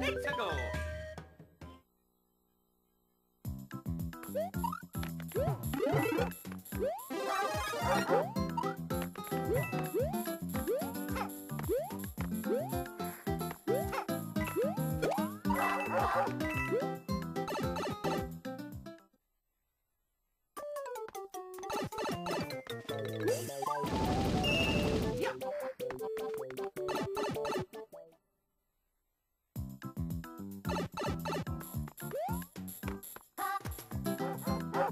Let's go!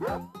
Yeah.